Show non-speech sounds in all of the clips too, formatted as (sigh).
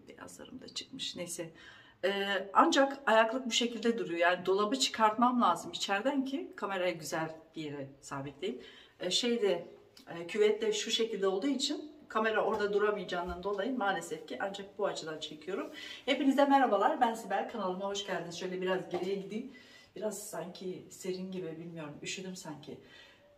Ay beyazlarım da çıkmış. Neyse. Ee, ancak ayaklık bu şekilde duruyor. Yani dolabı çıkartmam lazım içeriden ki kamerayı güzel bir yere sabitleyeyim. Ee, şeyde e, küvette şu şekilde olduğu için kamera orada duramayacağından dolayı maalesef ki ancak bu açıdan çekiyorum. Hepinize merhabalar. Ben Sibel. Kanalıma hoş geldiniz. Şöyle biraz geriye gideyim. Biraz sanki serin gibi bilmiyorum. Üşüdüm sanki.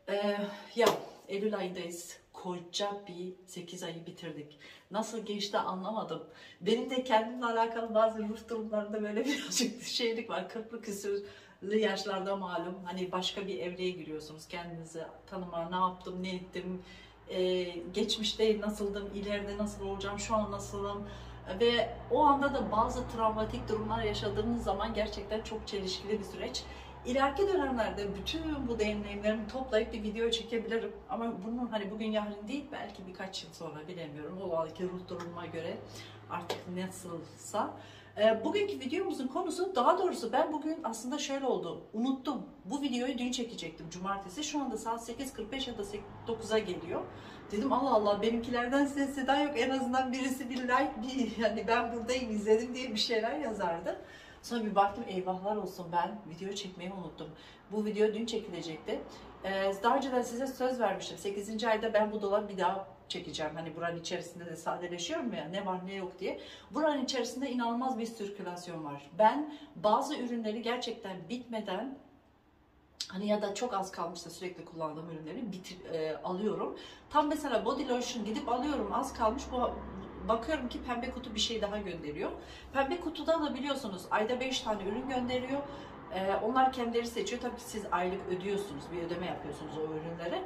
Ee, ya Eylül ayındayız. Koca bir 8 ayı bitirdik. Nasıl geçti anlamadım. Benim de kendimle alakalı bazı ruh durumlarında böyle (laughs) birazcık şeylik var. Kırklı küsürlü yaşlarda malum. Hani başka bir evreye giriyorsunuz. Kendinizi tanıma, ne yaptım, ne ettim, ee, geçmişte nasıldım, ileride nasıl olacağım, şu an nasılım. Ve o anda da bazı travmatik durumlar yaşadığınız zaman gerçekten çok çelişkili bir süreç. İleriki dönemlerde bütün bu deneyimlerimi toplayıp bir video çekebilirim. Ama bunun hani bugün yarın değil belki birkaç yıl sonra bilemiyorum. O anki ruh durumuma göre artık nasılsa. E, bugünkü videomuzun konusu daha doğrusu ben bugün aslında şöyle oldu. Unuttum. Bu videoyu dün çekecektim cumartesi. Şu anda saat 8.45 ya da 9'a geliyor. Dedim Allah Allah benimkilerden ses seda yok. En azından birisi bir like bir yani ben buradayım izledim diye bir şeyler yazardı. Sonra bir baktım eyvahlar olsun ben video çekmeyi unuttum. Bu video dün çekilecekti. Ee, daha önceden size söz vermiştim. 8. ayda ben bu dolabı bir daha çekeceğim. Hani buranın içerisinde de sadeleşiyorum ya ne var ne yok diye. Buranın içerisinde inanılmaz bir sirkülasyon var. Ben bazı ürünleri gerçekten bitmeden Hani ya da çok az kalmışsa sürekli kullandığım ürünleri bitir, e, alıyorum. Tam mesela body lotion gidip alıyorum az kalmış bu bakıyorum ki pembe kutu bir şey daha gönderiyor. Pembe kutuda da biliyorsunuz ayda 5 tane ürün gönderiyor. Ee, onlar kendileri seçiyor. Tabii ki siz aylık ödüyorsunuz, bir ödeme yapıyorsunuz o ürünlere.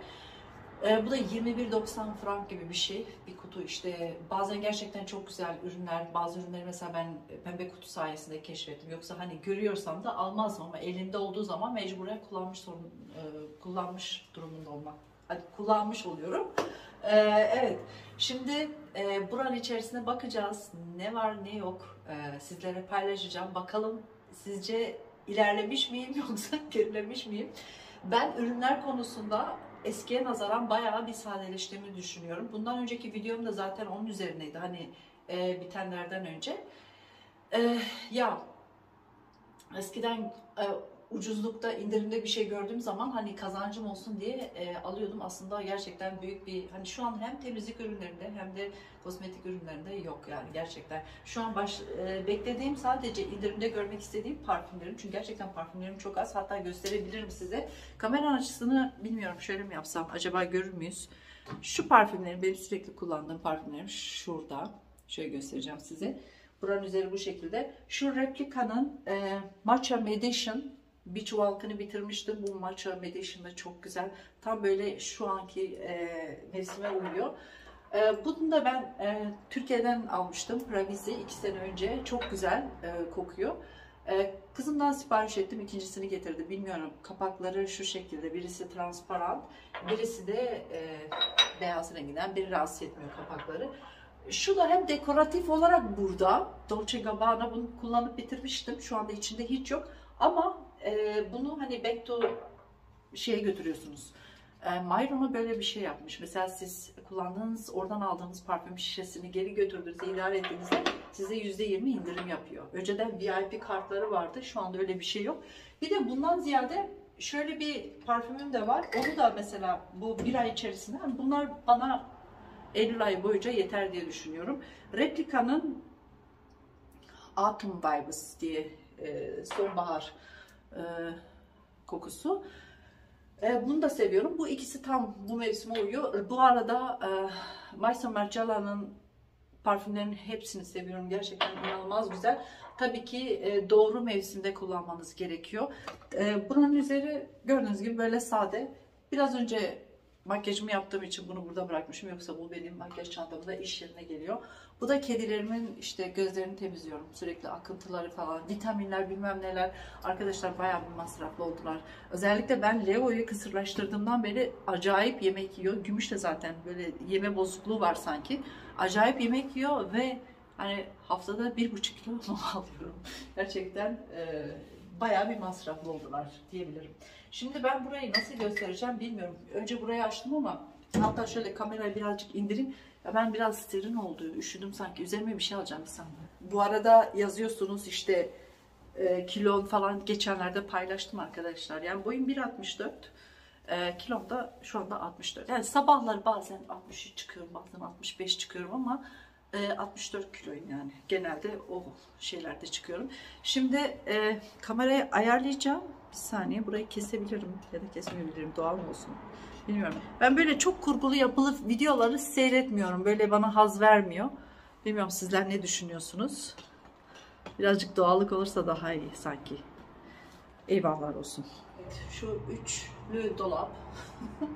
Ee, bu da 21.90 frank gibi bir şey. Bir kutu işte bazen gerçekten çok güzel ürünler. Bazı ürünleri mesela ben pembe kutu sayesinde keşfettim. Yoksa hani görüyorsam da almazdım ama elinde olduğu zaman mecburen kullanmış sorun, e, kullanmış durumunda olmak. Kullanmış oluyorum. Ee, evet. Şimdi e, buranın içerisine bakacağız. Ne var ne yok e, sizlere paylaşacağım. Bakalım sizce ilerlemiş miyim (laughs) yoksa gerilemiş miyim? Ben ürünler konusunda eskiye nazaran bayağı bir sadeleştiğimi düşünüyorum. Bundan önceki videom da zaten onun üzerineydi. Hani e, bitenlerden önce. E, ya eskiden e, ucuzlukta indirimde bir şey gördüğüm zaman hani kazancım olsun diye e, alıyordum. Aslında gerçekten büyük bir hani şu an hem temizlik ürünlerinde hem de kozmetik ürünlerinde yok yani gerçekten. Şu an baş, e, beklediğim sadece indirimde görmek istediğim parfümlerim. Çünkü gerçekten parfümlerim çok az. Hatta gösterebilirim size. Kamera açısını bilmiyorum şöyle mi yapsam acaba görür müyüz? Şu parfümlerim benim sürekli kullandığım parfümlerim şurada. Şöyle göstereceğim size. Buranın üzeri bu şekilde. Şu replikanın e, Matcha Medition bir çuvalkını bitirmiştim. Bu matcha meditation da çok güzel. Tam böyle şu anki e, mevsime uyuyor. E, bunu da ben e, Türkiye'den almıştım. Ravizi iki sene önce. Çok güzel e, kokuyor. E, kızımdan sipariş ettim. ikincisini getirdi. Bilmiyorum. Kapakları şu şekilde. Birisi transparan. Birisi de e, beyaz renginden. Biri rahatsız etmiyor kapakları. Şu da hem dekoratif olarak burada. Dolce Gabbana bunu kullanıp bitirmiştim. Şu anda içinde hiç yok. Ama e, bunu hani back to şeye götürüyorsunuz. E, Myron'a böyle bir şey yapmış. Mesela siz kullandığınız, oradan aldığınız parfüm şişesini geri götürdüğünüzde, idare ettiğinizde size %20 indirim yapıyor. Önceden VIP kartları vardı. Şu anda öyle bir şey yok. Bir de bundan ziyade şöyle bir parfümüm de var. Onu da mesela bu bir ay içerisinde hani bunlar bana Eylül ayı boyunca yeter diye düşünüyorum. Replika'nın Autumn Vibes diye e, sonbahar e, kokusu. E, bunu da seviyorum. Bu ikisi tam bu mevsime uyuyor. Bu arada e, Maysa parfümlerinin hepsini seviyorum. Gerçekten inanılmaz güzel. Tabii ki e, doğru mevsimde kullanmanız gerekiyor. Bunun üzeri gördüğünüz gibi böyle sade. Biraz önce makyajımı yaptığım için bunu burada bırakmışım. Yoksa bu benim makyaj çantamda iş yerine geliyor. Bu da kedilerimin işte gözlerini temizliyorum. Sürekli akıntıları falan, vitaminler bilmem neler. Arkadaşlar bayağı bir masraflı oldular. Özellikle ben Leo'yu kısırlaştırdığımdan beri acayip yemek yiyor. Gümüş de zaten böyle yeme bozukluğu var sanki. Acayip yemek yiyor ve hani haftada bir buçuk kilo (laughs) alıyorum. Gerçekten e, bayağı bir masraflı oldular diyebilirim. Şimdi ben burayı nasıl göstereceğim bilmiyorum. Önce burayı açtım ama hatta şöyle kamerayı birazcık indireyim. Ya ben biraz serin oldu. Üşüdüm sanki. Üzerime bir şey alacağım saniye. Bu arada yazıyorsunuz işte e, kilon falan geçenlerde paylaştım arkadaşlar. Yani boyum 1.64. E, kilom da şu anda 64. Yani sabahlar bazen 63 çıkıyorum, bazen 65 çıkıyorum ama e, 64 kiloyum yani. Genelde o şeylerde çıkıyorum. Şimdi e, kamerayı ayarlayacağım. Bir saniye burayı kesebilirim ya da kesmeyebilirim. Doğal mı olsun? Bilmiyorum. Ben böyle çok kurgulu yapılı videoları seyretmiyorum. Böyle bana haz vermiyor. Bilmiyorum sizler ne düşünüyorsunuz? Birazcık doğallık olursa daha iyi sanki. Eyvallah olsun. Evet, şu üçlü dolap (laughs)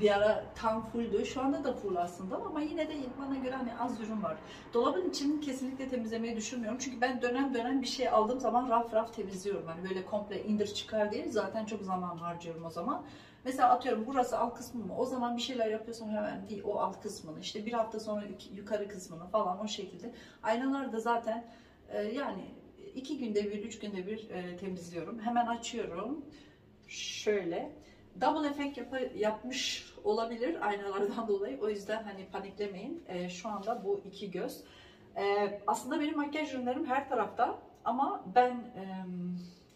bir ara tam fulldü. Şu anda da full aslında ama yine de bana göre hani az ürün var. Dolabın içini kesinlikle temizlemeyi düşünmüyorum. Çünkü ben dönem dönem bir şey aldığım zaman raf raf temizliyorum. Hani böyle komple indir çıkar değil. Zaten çok zaman harcıyorum o zaman. Mesela atıyorum burası alt kısmı mı? O zaman bir şeyler yapıyorsam hemen değil o alt kısmını. işte bir hafta sonra yukarı kısmını falan o şekilde. Aynalar da zaten e, yani iki günde bir, üç günde bir e, temizliyorum. Hemen açıyorum. Şöyle. Double efekt yap yapmış olabilir aynalardan (laughs) dolayı. O yüzden hani paniklemeyin. E, şu anda bu iki göz. E, aslında benim makyaj ürünlerim her tarafta ama ben e,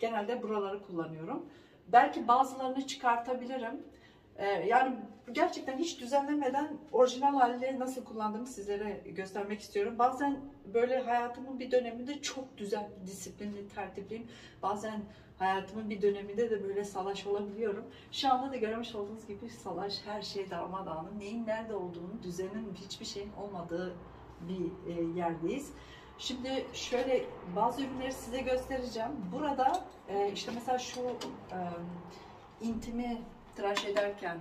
genelde buraları kullanıyorum. Belki bazılarını çıkartabilirim. Ee, yani gerçekten hiç düzenlemeden orijinal haliyle nasıl kullandığımı sizlere göstermek istiyorum. Bazen böyle hayatımın bir döneminde çok düzenli, disiplinli, tertipliyim. Bazen hayatımın bir döneminde de böyle salaş olabiliyorum. Şu anda da görmüş olduğunuz gibi salaş, her şey darmadağınık. Neyin nerede olduğunu, düzenin hiçbir şeyin olmadığı bir e, yerdeyiz. Şimdi şöyle bazı ürünleri size göstereceğim. Burada e, işte mesela şu e, intimi tıraş ederken,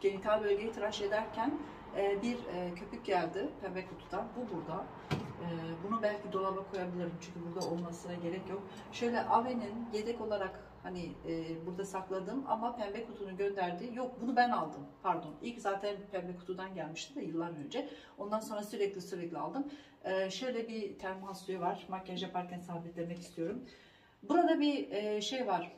genital bölgeyi tıraş ederken e, bir e, köpük geldi pembe kutudan. Bu burada. E, bunu belki dolaba koyabilirim çünkü burada olmasına gerek yok. Şöyle Ave'nin yedek olarak hani e, burada sakladım ama pembe kutunu gönderdi. Yok bunu ben aldım. Pardon. İlk zaten pembe kutudan gelmişti de yıllar önce. Ondan sonra sürekli sürekli aldım. E, şöyle bir termal suyu var. Makyaj yaparken sabitlemek istiyorum. Burada bir e, şey var.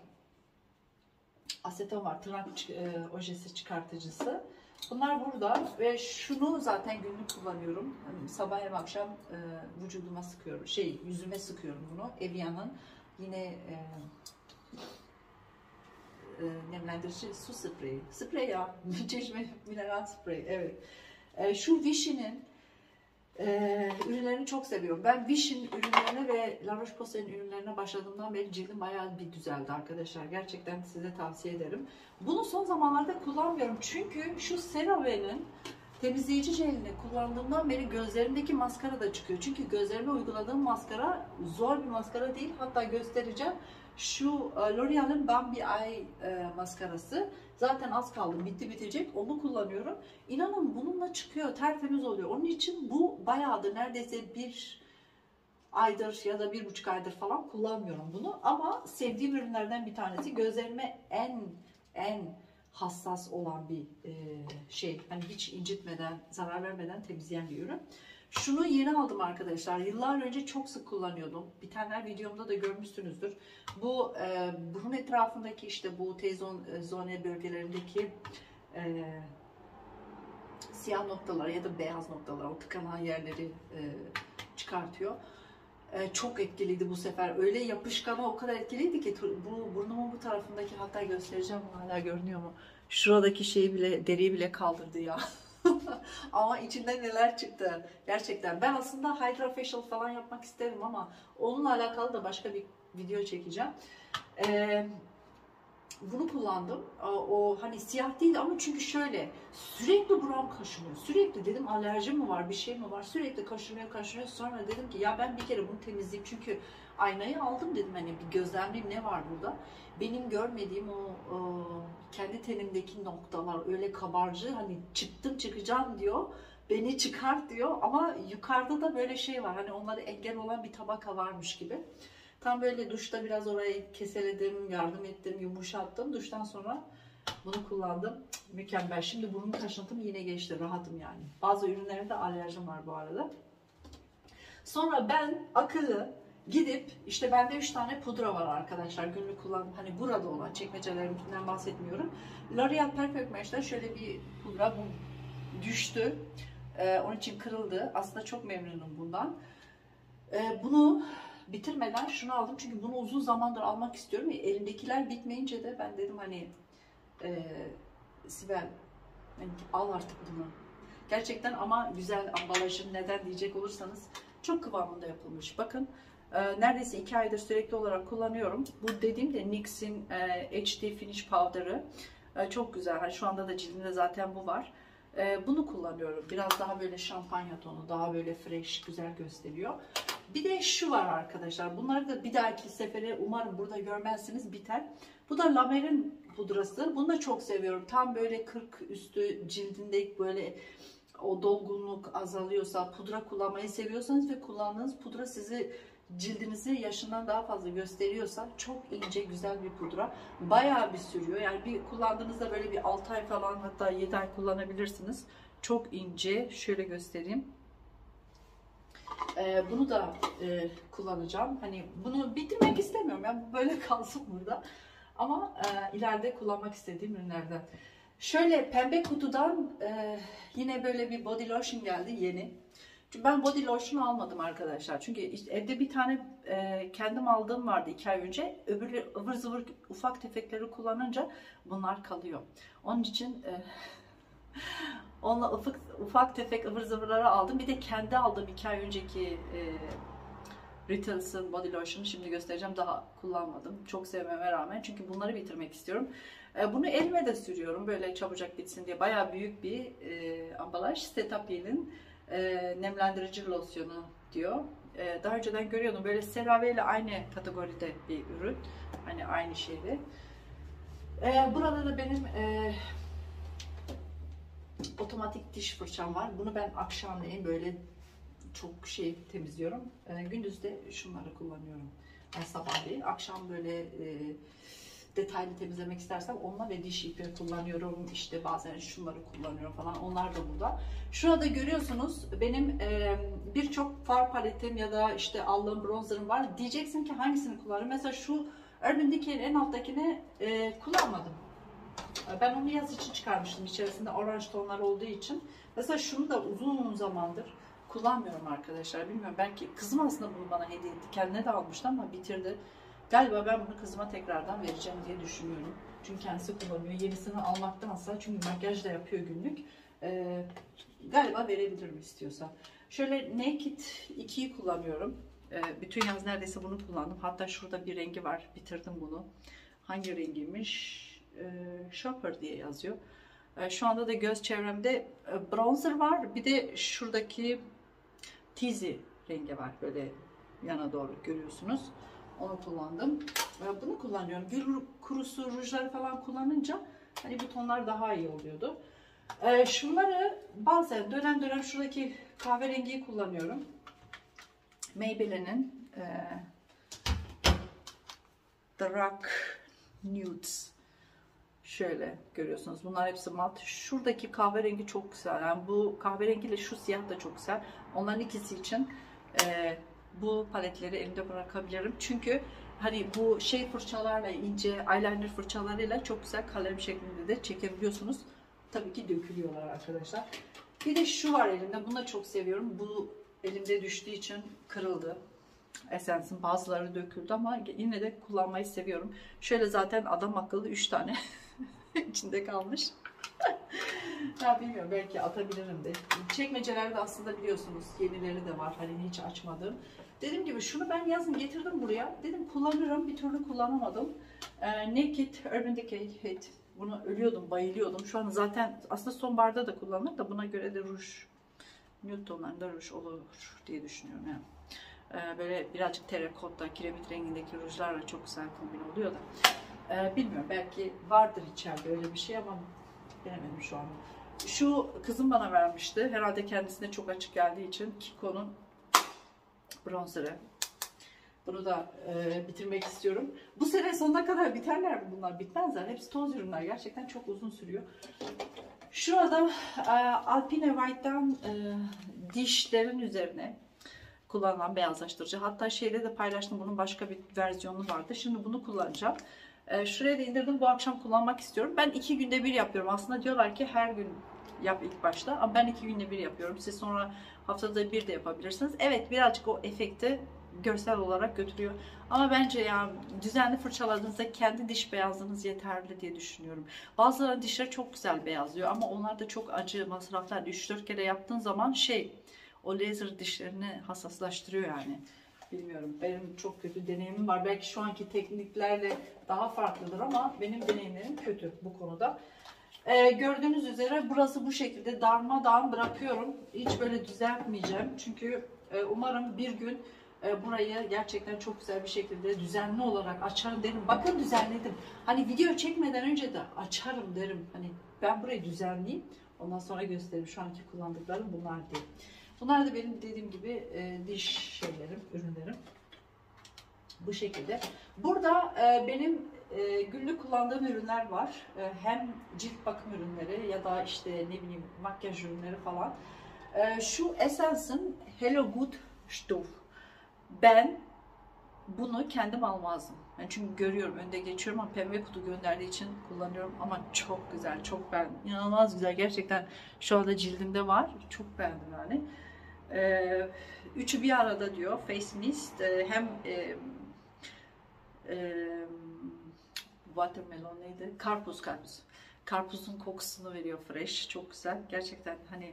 Aseton var. Tırnak e, ojesi çıkartıcısı. Bunlar burada ve şunu zaten günlük kullanıyorum. Yani sabah hem akşam e, vücuduma sıkıyorum. Şey yüzüme sıkıyorum bunu. Evian'ın yine e, e, nemlendirici su spreyi. Sprey ya. (laughs) Çeşme mineral sprey. Evet. E, şu Vichy'nin ee, ürünlerini çok seviyorum. Ben Vichy'nin ürünlerine ve La Roche-Posay'ın ürünlerine başladığımdan beri cildim bayağı bir düzeldi arkadaşlar. Gerçekten size tavsiye ederim. Bunu son zamanlarda kullanmıyorum. Çünkü şu CeraVe'nin temizleyici jelini kullandığımdan beri gözlerimdeki maskara da çıkıyor. Çünkü gözlerime uyguladığım maskara zor bir maskara değil. Hatta göstereceğim. Şu e, L'Oreal'ın Bambi Eye maskarası. Zaten az kaldı. Bitti bitecek. Onu kullanıyorum. İnanın bununla çıkıyor. Tertemiz oluyor. Onun için bu bayağıdır. Neredeyse bir aydır ya da bir buçuk aydır falan kullanmıyorum bunu. Ama sevdiğim ürünlerden bir tanesi. Gözlerime en en hassas olan bir e, şey. Hani hiç incitmeden, zarar vermeden temizleyen bir ürün. Şunu yeni aldım arkadaşlar. Yıllar önce çok sık kullanıyordum. Bir tane videomda da görmüşsünüzdür. Bu e, burun etrafındaki işte bu T-zone e, bölgelerindeki e, siyah noktalar ya da beyaz noktalar, o tıkanan yerleri e, çıkartıyor. E, çok etkiliydi bu sefer. Öyle yapışkan o kadar etkiliydi ki bu burnumun bu tarafındaki hatta göstereceğim hala görünüyor mu? Şuradaki şeyi bile deriyi bile kaldırdı ya. (laughs) (laughs) ama içinde neler çıktı gerçekten. Ben aslında hydrofacial falan yapmak isterim ama onunla alakalı da başka bir video çekeceğim. Ee, bunu kullandım. O, hani siyah değil ama çünkü şöyle sürekli buram kaşınıyor. Sürekli dedim alerji mi var bir şey mi var? Sürekli kaşınıyor kaşınıyor. Sonra dedim ki ya ben bir kere bunu temizleyeyim. Çünkü aynayı aldım dedim hani bir gözlemleyeyim ne var burada. Benim görmediğim o kendi tenimdeki noktalar öyle kabarcı hani çıktım çıkacağım diyor. Beni çıkart diyor ama yukarıda da böyle şey var. Hani onları engel olan bir tabaka varmış gibi. Tam böyle duşta biraz orayı keseledim, yardım ettim, yumuşattım. Duştan sonra bunu kullandım. Mükemmel. Şimdi burun kaşıntım yine geçti. Rahatım yani. Bazı ürünlerimde alerjim var bu arada. Sonra ben akıllı gidip işte bende 3 tane pudra var arkadaşlar. Günlük kullan hani burada olan çekmecelerimden bahsetmiyorum. L'Oreal Perfect Match'ten şöyle bir pudra bu düştü. Ee, onun için kırıldı. Aslında çok memnunum bundan. Ee, bunu bitirmeden şunu aldım. Çünkü bunu uzun zamandır almak istiyorum. E, Elimdekiler bitmeyince de ben dedim hani e, Sibel hani al artık bunu. Gerçekten ama güzel ambalajın neden diyecek olursanız çok kıvamında yapılmış. Bakın e, neredeyse iki aydır sürekli olarak kullanıyorum. Bu dediğim de NYX'in e, HD Finish Powder'ı. E, çok güzel. Hani şu anda da cildimde zaten bu var. E, bunu kullanıyorum. Biraz daha böyle şampanya tonu, daha böyle fresh, güzel gösteriyor. Bir de şu var arkadaşlar. Bunları da bir dahaki sefere umarım burada görmezsiniz biter. Bu da La Mer'in pudrası. Bunu da çok seviyorum. Tam böyle 40 üstü cildinde böyle o dolgunluk azalıyorsa, pudra kullanmayı seviyorsanız ve kullandığınız pudra sizi cildinizi yaşından daha fazla gösteriyorsa çok ince güzel bir pudra. Bayağı bir sürüyor. Yani bir kullandığınızda böyle bir 6 ay falan hatta 7 ay kullanabilirsiniz. Çok ince. Şöyle göstereyim. Ee, bunu da e, kullanacağım. Hani bunu bitirmek istemiyorum. Yani böyle (laughs) kalsın burada. Ama e, ileride kullanmak istediğim ürünlerden. Şöyle pembe kutudan e, yine böyle bir body lotion geldi yeni. Çünkü ben body lotion almadım arkadaşlar. Çünkü işte evde bir tane e, kendim aldığım vardı iki ay önce. Öbürleri ıvır zıvır ufak tefekleri kullanınca bunlar kalıyor. Onun için e, (laughs) onunla ufak, ufak tefek ıvır zıvırları aldım. Bir de kendi aldığım iki ay önceki e, Ritals'ın body lotion'ı şimdi göstereceğim. Daha kullanmadım. Çok sevmeme rağmen. Çünkü bunları bitirmek istiyorum. E, bunu elime de sürüyorum. Böyle çabucak bitsin diye. Bayağı büyük bir e, ambalaj. Cetaphil'in e, nemlendirici losyonu diyor. E, daha önceden görüyordum. Böyle CeraVe ile aynı kategoride bir ürün. Hani aynı şeyde. E, burada da benim e, otomatik diş fırçam var. Bunu ben akşamleyin böyle çok şey temizliyorum. E, gündüz de şunları kullanıyorum. Yani sabahleyin. Akşam böyle e, detaylı temizlemek istersem onunla ve diş ipi kullanıyorum. İşte bazen şunları kullanıyorum falan. Onlar da burada. Şurada görüyorsunuz benim e, birçok far paletim ya da işte aldığım bronzerım var. Diyeceksin ki hangisini kullanıyorum? Mesela şu Urban Decay'in en alttakini e, kullanmadım. Ben onu yaz için çıkarmıştım. İçerisinde orange tonlar olduğu için. Mesela şunu da uzun zamandır kullanmıyorum arkadaşlar. Bilmiyorum belki kızım aslında bunu bana hediye etti. Kendine de almıştı ama bitirdi. Galiba ben bunu kızıma tekrardan vereceğim diye düşünüyorum. Çünkü kendisi kullanıyor. Yenisini almaktansa çünkü makyaj da yapıyor günlük. Ee, galiba verebilirim istiyorsa. Şöyle Naked 2'yi kullanıyorum. Ee, bütün yaz neredeyse bunu kullandım. Hatta şurada bir rengi var. Bitirdim bunu. Hangi rengiymiş? Ee, Shopper diye yazıyor. Ee, şu anda da göz çevremde e, bronzer var. Bir de şuradaki Tizi rengi var. Böyle yana doğru görüyorsunuz. Onu kullandım. Bunu kullanıyorum. Gül kurusu rujları falan kullanınca hani bu tonlar daha iyi oluyordu. Ee, şunları bazen dönem dönem şuradaki kahverengiyi kullanıyorum. Maybelline'in e, The Nudes. Şöyle görüyorsunuz. Bunlar hepsi mat. Şuradaki kahverengi çok güzel. Yani bu kahverengiyle şu siyah da çok güzel. Onların ikisi için e, bu paletleri elimde bırakabilirim. Çünkü hani bu şey fırçalarla ince eyeliner fırçalarıyla çok güzel kalem şeklinde de çekebiliyorsunuz. Tabii ki dökülüyorlar arkadaşlar. Bir de şu var elimde. Bunu da çok seviyorum. Bu elimde düştüğü için kırıldı. Essence'in bazıları döküldü ama yine de kullanmayı seviyorum. Şöyle zaten adam akıllı 3 tane (laughs) (laughs) içinde kalmış. (laughs) ya bilmiyorum belki atabilirim de. Çekmecelerde aslında biliyorsunuz yenileri de var. Hani hiç açmadım. Dediğim gibi şunu ben yazın getirdim buraya. Dedim kullanırım. Bir türlü kullanamadım. Ee, Naked Urban Decay Hate. Bunu ölüyordum, bayılıyordum. Şu an zaten aslında sonbaharda da kullanılır da buna göre de ruj. Nude tonlarında ruj olur diye düşünüyorum yani. Ee, böyle birazcık terakotta, kiremit rengindeki rujlarla çok güzel kombin oluyor da. Ee, bilmiyorum belki vardır içeride öyle bir şey ama bilemedim şu an. Şu kızım bana vermişti. Herhalde kendisine çok açık geldiği için Kiko'nun bronzerı. Bunu da e, bitirmek istiyorum. Bu sene sonuna kadar biterler mi bunlar? Bitmezler. Hepsi toz ürünler. Gerçekten çok uzun sürüyor. Şurada e, Alpine White'dan e, dişlerin üzerine kullanılan beyazlaştırıcı. Hatta şeyde de paylaştım. Bunun başka bir versiyonu vardı. Şimdi bunu kullanacağım. E, şuraya da indirdim. Bu akşam kullanmak istiyorum. Ben iki günde bir yapıyorum. Aslında diyorlar ki her gün yap ilk başta. Ama ben iki günde bir yapıyorum. Siz sonra haftada bir de yapabilirsiniz. Evet birazcık o efekti görsel olarak götürüyor. Ama bence ya düzenli fırçaladığınızda kendi diş beyazlığınız yeterli diye düşünüyorum. Bazıları dişleri çok güzel beyazlıyor ama onlar da çok acı masraflar. 3-4 kere yaptığın zaman şey o laser dişlerini hassaslaştırıyor yani. Bilmiyorum. Benim çok kötü deneyimim var. Belki şu anki tekniklerle daha farklıdır ama benim deneyimlerim kötü bu konuda. Ee, gördüğünüz üzere burası bu şekilde darmadağın bırakıyorum. Hiç böyle düzeltmeyeceğim. Çünkü e, umarım bir gün e, burayı gerçekten çok güzel bir şekilde düzenli olarak açarım derim. Bakın düzenledim. Hani video çekmeden önce de açarım derim. Hani ben burayı düzenleyeyim. Ondan sonra gösteririm. Şu anki kullandıklarım bunlar değil. Bunlar da benim dediğim gibi e, diş şeylerim, ürünlerim. Bu şekilde. Burada e, benim e, günlük kullandığım ürünler var. E, hem cilt bakım ürünleri ya da işte ne bileyim makyaj ürünleri falan. E, şu Essence'ın Hello Good Stoff. Ben bunu kendim almazdım. Yani çünkü görüyorum, önde geçiyorum ama pembe kutu gönderdiği için kullanıyorum ama çok güzel, çok beğendim. İnanılmaz güzel. Gerçekten şu anda cildimde var. Çok beğendim yani. Ee, üçü bir arada diyor. Face Mist e, hem e, e, watermelon neydi? Karpuz karpuz. Karpuzun kokusunu veriyor fresh. Çok güzel. Gerçekten hani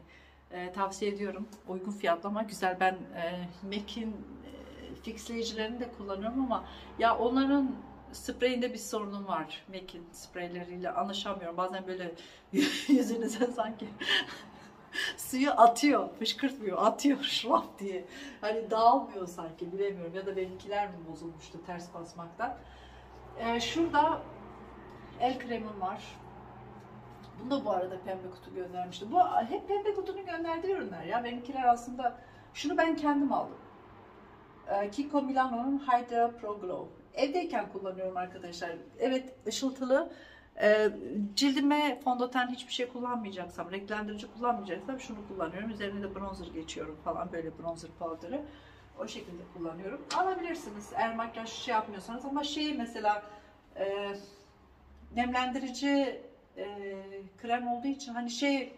e, tavsiye ediyorum. Uygun fiyatlı ama güzel. Ben e, MAC'in e, fixleyicilerini de kullanıyorum ama ya onların spreyinde bir sorunum var. MAC'in spreyleriyle anlaşamıyorum. Bazen böyle (laughs) yüzünüze sanki (laughs) suyu atıyor, fışkırtmıyor, atıyor (laughs) şrap diye. Hani dağılmıyor sanki bilemiyorum ya da benimkiler mi bozulmuştu ters basmaktan. Ee, şurada el kremim var. Bunu da bu arada pembe kutu göndermişti. Bu hep pembe kutunun gönderdiği ürünler ya. Benimkiler aslında şunu ben kendim aldım. Ee, Kiko Milano'nun Hydra Pro Glow. Evdeyken kullanıyorum arkadaşlar. Evet ışıltılı e, cildime fondöten hiçbir şey kullanmayacaksam, renklendirici kullanmayacaksam şunu kullanıyorum. Üzerine de bronzer geçiyorum falan böyle bronzer powder'ı. O şekilde kullanıyorum. Alabilirsiniz eğer makyaj şey yapmıyorsanız ama şey mesela e, nemlendirici e, krem olduğu için hani şey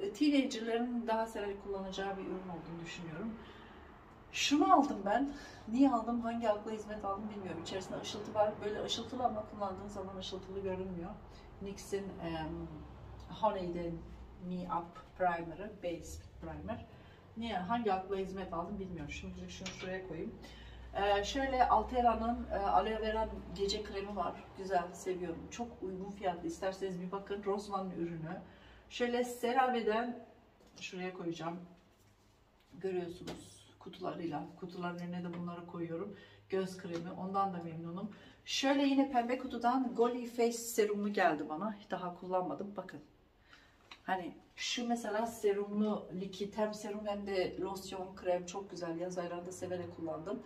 e, teenagerların daha severek kullanacağı bir ürün olduğunu düşünüyorum. Şunu aldım ben. Niye aldım, hangi akla hizmet aldım bilmiyorum. İçerisinde ışıltı var. Böyle ışıltılı ama kullandığın zaman ışıltılı görünmüyor. NYX'in um, Honey'den Me Up Primer'ı, Base Primer. Niye, hangi akla hizmet aldım bilmiyorum. Şimdi şunu şuraya koyayım. Ee, şöyle Altera'nın e, aloe vera gece kremi var. Güzel, seviyorum. Çok uygun fiyatlı. İsterseniz bir bakın. Rossmann'ın ürünü. Şöyle CeraVe'den şuraya koyacağım. Görüyorsunuz kutularıyla. Kutuların önüne de bunları koyuyorum. Göz kremi. Ondan da memnunum. Şöyle yine pembe kutudan Goli Face serumu geldi bana. Daha kullanmadım. Bakın. Hani şu mesela serumlu likit hem serum hem de losyon krem çok güzel. Yaz aylarında severek kullandım.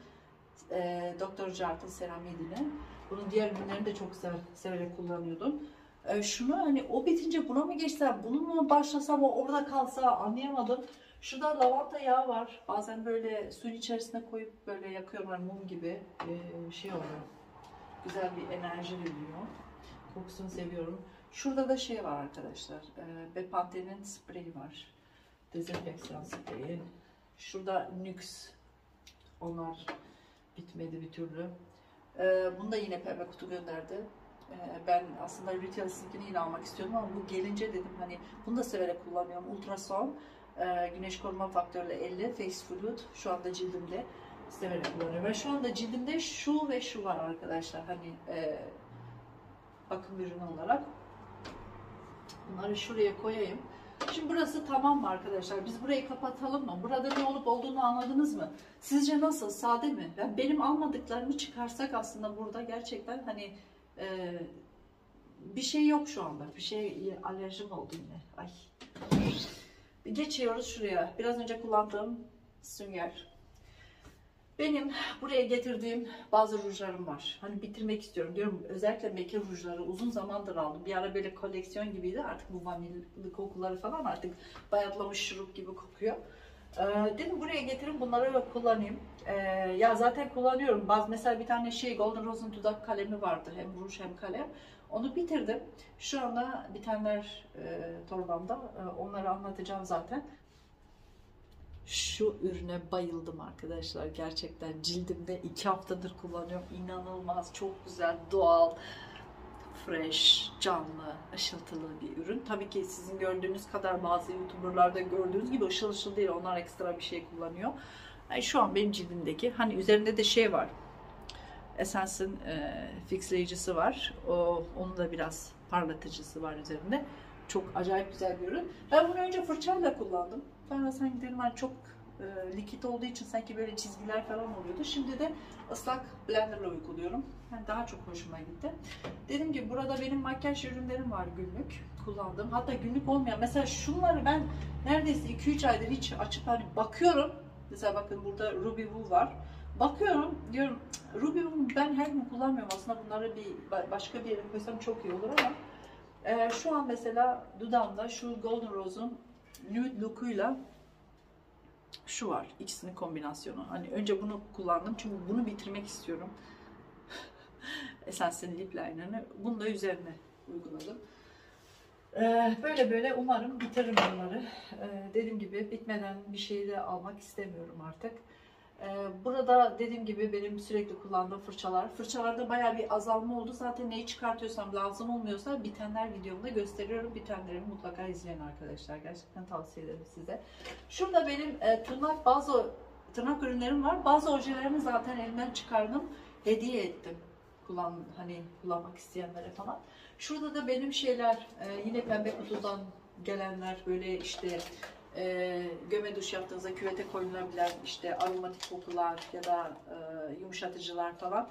E, Dr. Jart'ın seramidini. Bunun diğer ürünlerini de çok güzel severek kullanıyordum. E, şunu hani o bitince buna mı geçsem, bunu mu başlasam o orada kalsa anlayamadım. Şurada lavanta yağı var. Bazen böyle suyun içerisine koyup böyle yakıyorum hani mum gibi ee, şey oluyor. Güzel bir enerji veriyor. Kokusunu seviyorum. Şurada da şey var arkadaşlar. E, Bepantene'in spreyi var. Dezenfeksiyon spreyi. Şurada Nux. Onlar bitmedi bir türlü. E, bunu da yine pembe kutu gönderdi. E, ben aslında retail slinkini yine almak istiyordum ama bu gelince dedim hani bunu da severek kullanıyorum. Ultrason e, güneş koruma faktörlü 50 Face Fluid şu anda cildimde severek kullanıyorum. Ve şu anda cildimde şu ve şu var arkadaşlar. Hani e, bakım ürünü olarak. Bunları şuraya koyayım. Şimdi burası tamam mı arkadaşlar? Biz burayı kapatalım mı? Burada ne olup olduğunu anladınız mı? Sizce nasıl? Sade mi? Yani benim almadıklarımı çıkarsak aslında burada gerçekten hani e, bir şey yok şu anda. Bir şey alerjim oldu yine. Ay. Geçiyoruz şuraya. Biraz önce kullandığım sünger. Benim buraya getirdiğim bazı rujlarım var. Hani bitirmek istiyorum diyorum. Özellikle meke rujları uzun zamandır aldım. Bir ara böyle koleksiyon gibiydi. Artık bu vanilli kokuları falan artık bayatlamış şurup gibi kokuyor. Ee, dedim buraya getirin bunları kullanayım. Ee, ya zaten kullanıyorum. Baz mesela bir tane şey Golden Rose'un dudak kalemi vardı. Hem ruj hem kalem. Onu bitirdim. Şu anda bitenler e, torbamda. E, onları anlatacağım zaten. Şu ürüne bayıldım arkadaşlar. Gerçekten cildimde iki haftadır kullanıyorum. İnanılmaz, çok güzel, doğal, fresh, canlı, ışıltılı bir ürün. Tabii ki sizin gördüğünüz kadar bazı YouTuber'larda gördüğünüz gibi ışıl ışıl değil. Onlar ekstra bir şey kullanıyor. Yani şu an benim cildimdeki, hani üzerinde de şey var. Essence'ın e, fixleyicisi var. O, onun da biraz parlatıcısı var üzerinde. Çok acayip güzel bir ürün. Ben bunu önce fırçayla kullandım. Sonra sanki dedim hani çok e, likit olduğu için sanki böyle çizgiler falan oluyordu. Şimdi de ıslak blenderla uyguluyorum. Yani daha çok hoşuma gitti. Dediğim gibi burada benim makyaj ürünlerim var günlük kullandığım. Hatta günlük olmayan. Mesela şunları ben neredeyse 2-3 aydır hiç açıp hani bakıyorum. Mesela bakın burada Ruby Woo var. Bakıyorum diyorum "Cık, Ruby Woo ben her gün kullanmıyorum. Aslında bunları bir başka bir yere koysam çok iyi olur ama e, şu an mesela dudağımda şu Golden Rose'un nude look'uyla şu var. ikisinin kombinasyonu. Hani önce bunu kullandım çünkü bunu bitirmek istiyorum. (laughs) Essence'in lip liner'ını. Bunu da üzerine uyguladım. Ee, böyle böyle umarım bitiririm bunları. Ee, dediğim gibi bitmeden bir şey de almak istemiyorum artık. Ee, burada dediğim gibi benim sürekli kullandığım fırçalar. Fırçalarda bayağı bir azalma oldu. Zaten neyi çıkartıyorsam lazım olmuyorsa bitenler videomda gösteriyorum. Bitenlerimi mutlaka izleyin arkadaşlar. Gerçekten tavsiye ederim size. Şurada benim e, tırnak bazı tırnak ürünlerim var. Bazı ojelerimi zaten elimden çıkardım. Hediye ettim. Kullan, hani kullanmak isteyenlere falan. Şurada da benim şeyler e, yine pembe kutudan gelenler böyle işte e, göme duş yaptığınızda küvete koyulabilen işte aromatik kokular ya da e, yumuşatıcılar falan.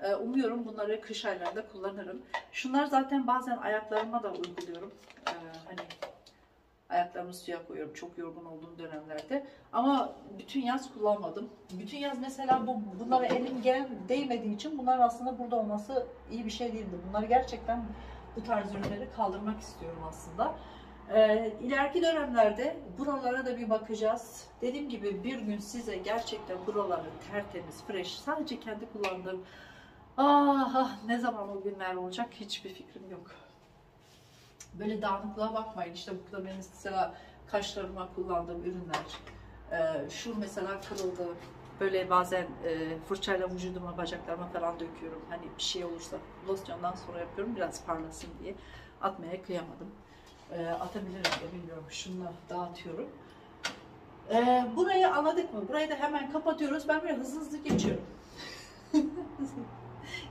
E, umuyorum bunları kış aylarında kullanırım. Şunlar zaten bazen ayaklarıma da uyguluyorum. E, hani ayaklarımı suya koyuyorum çok yorgun olduğum dönemlerde. Ama bütün yaz kullanmadım. Bütün yaz mesela bu bunlara elim gel değmediği için bunlar aslında burada olması iyi bir şey değildi. Bunları gerçekten bu tarz ürünleri kaldırmak istiyorum aslında. Ee, ileriki dönemlerde buralara da bir bakacağız. Dediğim gibi bir gün size gerçekten buraları tertemiz, fresh, sadece kendi kullandığım ah, ah ne zaman o günler olacak hiçbir fikrim yok. Böyle dağınıklığa bakmayın. İşte burada benim mesela kaşlarıma kullandığım ürünler. Ee, şu mesela kırıldı. Böyle bazen e, fırçayla vücuduma, bacaklarıma falan döküyorum. Hani bir şey olursa losyondan sonra yapıyorum biraz parlasın diye. Atmaya kıyamadım. Ee, atabilirim de bilmiyorum. Şununla dağıtıyorum. Ee, burayı anladık mı? Burayı da hemen kapatıyoruz. Ben böyle hızlı hızlı geçiyorum. (laughs)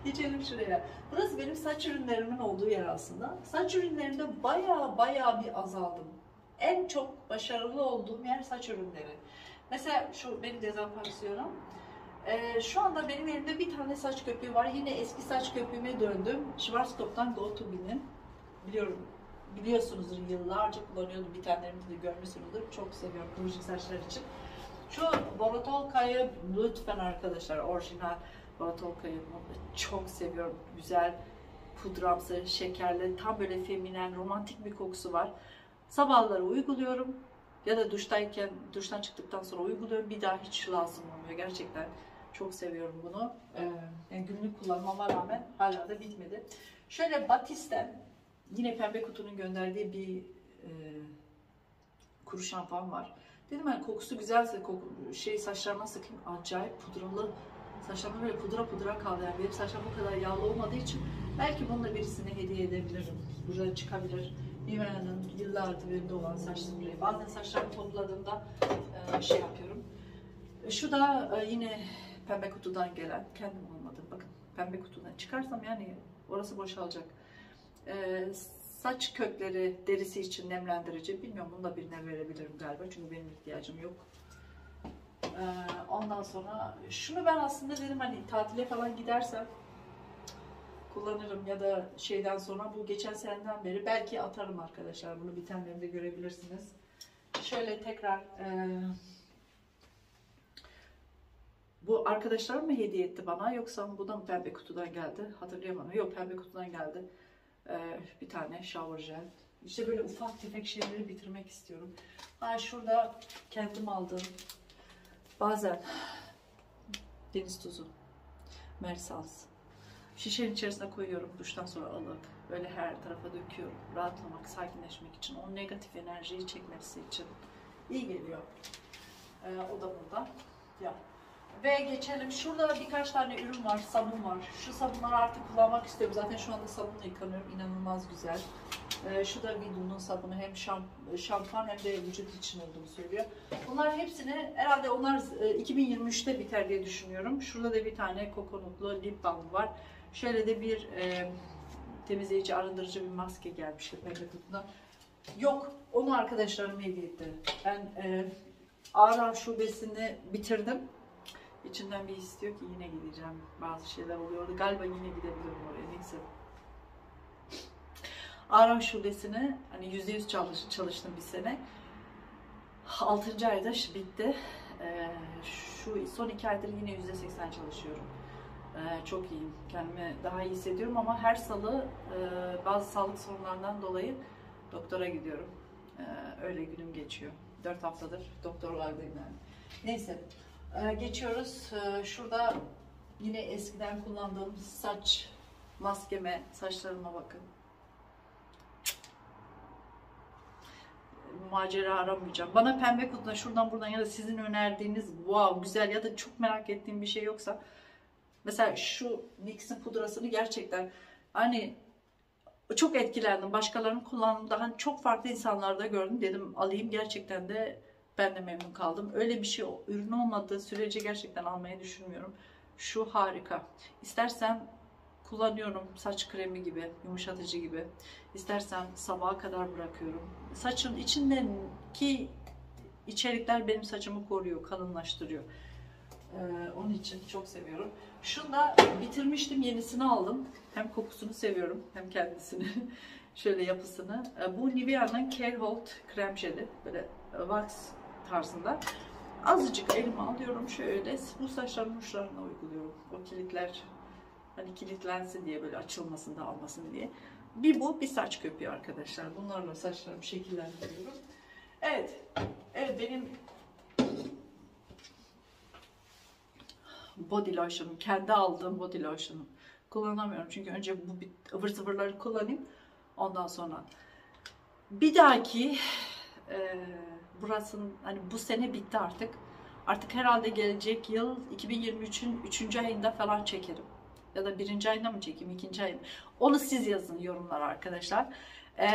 Geçelim şuraya. Burası benim saç ürünlerimin olduğu yer aslında. Saç ürünlerinde baya baya bir azaldım. En çok başarılı olduğum yer saç ürünleri. Mesela şu benim dezenfeksiyonum. Ee, şu anda benim elimde bir tane saç köpüğü var. Yine eski saç köpüğüme döndüm. Schwarzkopf'tan Go To Be'nin. Biliyorum biliyorsunuzdur yıllarca kullanıyordum. Bir tanelerimizi de görmüşsünüzdür. Çok seviyorum kıvırcık saçlar için. Şu Borotolka'yı lütfen arkadaşlar orijinal Borotolka'yı çok seviyorum. Güzel, pudramsı, şekerli, tam böyle feminen, romantik bir kokusu var. Sabahları uyguluyorum ya da duştayken, duştan çıktıktan sonra uyguluyorum. Bir daha hiç lazım olmuyor. Gerçekten çok seviyorum bunu. Ee, yani günlük kullanmama rağmen hala da bitmedi. Şöyle Batiste yine pembe kutunun gönderdiği bir e, kuru şampuan var. Dedim hani kokusu güzelse koku, şey saçlarıma sıkayım. Acayip pudralı. Saçlarım böyle pudra pudra kaldı. Yani benim saçlarım bu kadar yağlı olmadığı için belki bunu da birisine hediye edebilirim. Burada çıkabilir. Nivea'nın yıllardır elimde olan saç spreyi. Bazen saçlarımı topladığımda e, şey yapıyorum. E, Şu da e, yine pembe kutudan gelen. Kendim olmadı. Bakın pembe kutudan çıkarsam yani orası boşalacak. E, saç kökleri derisi için nemlendirici. Bilmiyorum bunu da birine verebilirim galiba. Çünkü benim ihtiyacım yok. E, ondan sonra şunu ben aslında dedim hani tatile falan gidersem kullanırım ya da şeyden sonra bu geçen seneden beri belki atarım arkadaşlar. Bunu bitenlerinde görebilirsiniz. Şöyle tekrar e, bu arkadaşlarım mı hediye etti bana yoksa bu da mı pembe kutudan geldi hatırlayamadım. Yok pembe kutudan geldi. E, bir tane shower gel İşte böyle ufak tefek şeyleri bitirmek istiyorum. Ha şurada kendim aldığım bazen deniz tuzu, mersals. Şişenin içerisine koyuyorum duştan sonra alıp böyle her tarafa döküyorum. Rahatlamak, sakinleşmek için, o negatif enerjiyi çekmesi için iyi geliyor. Ee, o da burada. Ya. Ve geçelim. Şurada birkaç tane ürün var, sabun var. Şu sabunları artık kullanmak istiyorum. Zaten şu anda sabunla yıkanıyorum. İnanılmaz güzel. Ee, şu da Vidul'un sabunu. Hem şamp şampuan hem de vücut için olduğunu söylüyor. Bunlar hepsini herhalde onlar e, 2023'te biter diye düşünüyorum. Şurada da bir tane kokonutlu lip balm var. Şöyle de bir e, temizleyici, arındırıcı bir maske gelmişti pembe kutudan. Yok, onu arkadaşlarım hediye etti. Ben e, Ağrı şubesini bitirdim. İçinden bir his diyor ki yine gideceğim. Bazı şeyler oluyordu. Galiba yine gidebilirim oraya. Neyse. Ağrı şubesini hani %100 çalış, çalıştım bir sene. 6. ayda bitti. Ee, şu son iki aydır yine %80 çalışıyorum. Ee, çok iyiyim. Kendimi daha iyi hissediyorum ama her salı e, bazı sağlık sorunlarından dolayı doktora gidiyorum. Ee, öyle günüm geçiyor. 4 haftadır doktorlardayım yani. Neyse. Ee, geçiyoruz. Ee, şurada yine eskiden kullandığım saç maskeme, saçlarıma bakın. macera aramayacağım. Bana pembe kutuda şuradan buradan ya da sizin önerdiğiniz wow güzel ya da çok merak ettiğim bir şey yoksa mesela şu NYX'in pudrasını gerçekten hani çok etkilendim. Başkalarının kullandığında hani çok farklı insanlarda gördüm. Dedim alayım gerçekten de ben de memnun kaldım. Öyle bir şey ürün olmadığı sürece gerçekten almayı düşünmüyorum. Şu harika. İstersen kullanıyorum saç kremi gibi, yumuşatıcı gibi. İstersen sabaha kadar bırakıyorum. Saçın içindeki içerikler benim saçımı koruyor, kalınlaştırıyor. Ee, onun için çok seviyorum. Şunu da bitirmiştim, yenisini aldım. Hem kokusunu seviyorum, hem kendisini. (laughs) Şöyle yapısını. Ee, bu Nivea'nın Care krem jeli. Böyle wax tarzında. Azıcık elime alıyorum şöyle. Bu saçların uçlarına uyguluyorum. O kilitler hani kilitlensin diye böyle açılmasın dağılmasın diye. Bir bu bir saç köpüğü arkadaşlar. Bunlarla saçlarımı şekillendiriyorum. Evet. Evet benim body lotion'um. Kendi aldığım body lotion'um. Kullanamıyorum. Çünkü önce bu ıvır zıvırları kullanayım. Ondan sonra bir dahaki e, burasının hani bu sene bitti artık. Artık herhalde gelecek yıl 2023'ün 3. ayında falan çekerim. Ya da birinci ayında mı çekeyim, ikinci ayında. Onu siz yazın yorumlara arkadaşlar. E,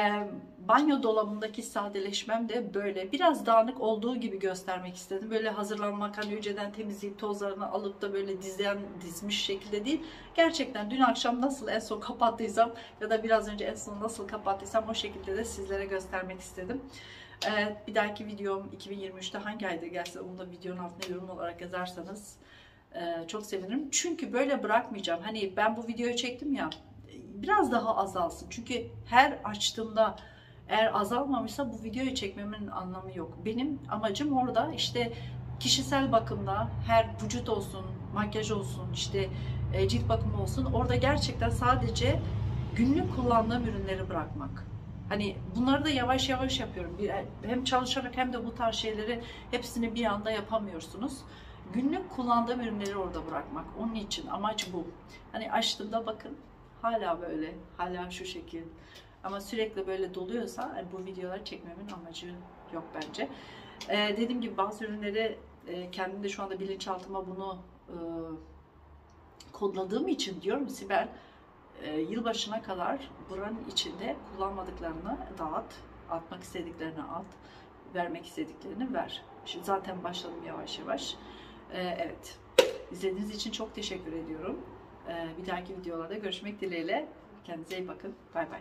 banyo dolabındaki sadeleşmem de böyle biraz dağınık olduğu gibi göstermek istedim. Böyle hazırlanmak hani önceden temizleyip tozlarını alıp da böyle dizen dizmiş şekilde değil. Gerçekten dün akşam nasıl en son kapattıysam ya da biraz önce en son nasıl kapattıysam o şekilde de sizlere göstermek istedim. Ee, bir dahaki videom 2023'te hangi ayda gelse onu da videonun altına yorum olarak yazarsanız e, çok sevinirim. Çünkü böyle bırakmayacağım. Hani ben bu videoyu çektim ya biraz daha azalsın. Çünkü her açtığımda eğer azalmamışsa bu videoyu çekmemin anlamı yok. Benim amacım orada işte kişisel bakımda her vücut olsun, makyaj olsun, işte e, cilt bakımı olsun orada gerçekten sadece günlük kullandığım ürünleri bırakmak. Hani bunları da yavaş yavaş yapıyorum. Hem çalışarak hem de bu tarz şeyleri hepsini bir anda yapamıyorsunuz. Günlük kullandığım ürünleri orada bırakmak. Onun için amaç bu. Hani açtığımda bakın hala böyle, hala şu şekil. Ama sürekli böyle doluyorsa yani bu videoları çekmemin amacı yok bence. Ee, dediğim gibi bazı ürünleri e, kendim de şu anda bilinçaltıma bunu e, kodladığım için diyorum Sibel e, yılbaşına kadar buranın içinde kullanmadıklarını dağıt, atmak istediklerini at, vermek istediklerini ver. Şimdi zaten başladım yavaş yavaş. E, evet. İzlediğiniz için çok teşekkür ediyorum. E, bir dahaki videolarda görüşmek dileğiyle. Kendinize iyi bakın. Bay bay.